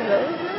Zaza. Thank